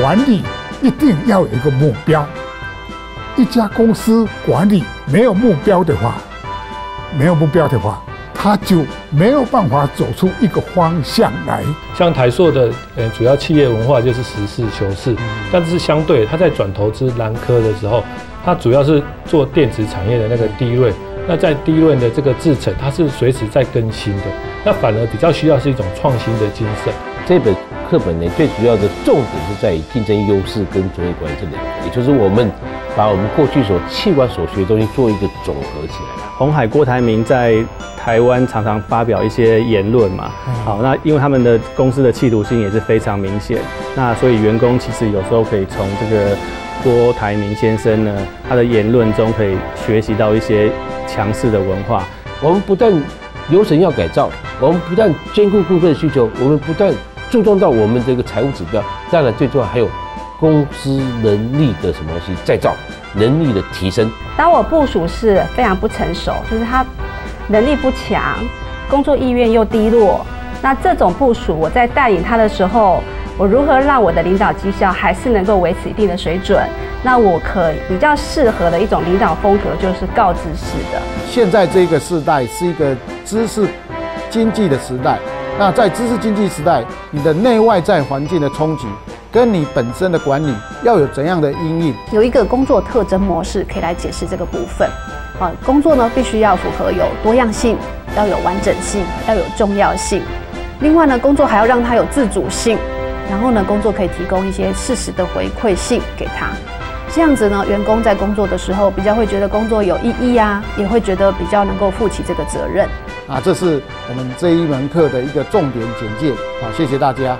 管理一定要有一个目标。一家公司管理没有目标的话，没有目标的话，他就没有办法走出一个方向来。像台硕的呃主要企业文化就是实事求是，但是相对他在转投资南科的时候，他主要是做电子产业的那个低润。那在低润的这个制程，它是随时在更新的，那反而比较需要是一种创新的精神。这本课本呢，最主要的重点是在于竞争优势跟专业管理这两个，也就是我们把我们过去所器官所学的东西做一个总合起来。红海郭台铭在台湾常常发表一些言论嘛，好，那因为他们的公司的企图心也是非常明显，那所以员工其实有时候可以从这个郭台铭先生呢他的言论中可以学习到一些强势的文化。我们不但流程要改造，我们不但兼顾顾客的需求，我们不但注重到我们这个财务指标，当然最重要还有公司能力的什么东西再造，能力的提升。当我部署是非常不成熟，就是他能力不强，工作意愿又低落，那这种部署我在带领他的时候，我如何让我的领导绩效还是能够维持一定的水准？那我可比较适合的一种领导风格就是告知式的。现在这个时代是一个知识经济的时代。那在知识经济时代，你的内外在环境的冲击，跟你本身的管理要有怎样的阴影？有一个工作特征模式可以来解释这个部分。啊，工作呢必须要符合有多样性，要有完整性，要有重要性。另外呢，工作还要让它有自主性，然后呢，工作可以提供一些事实的回馈性给他。这样子呢，员工在工作的时候比较会觉得工作有意义啊，也会觉得比较能够负起这个责任。啊，这是我们这一门课的一个重点简介。好，谢谢大家。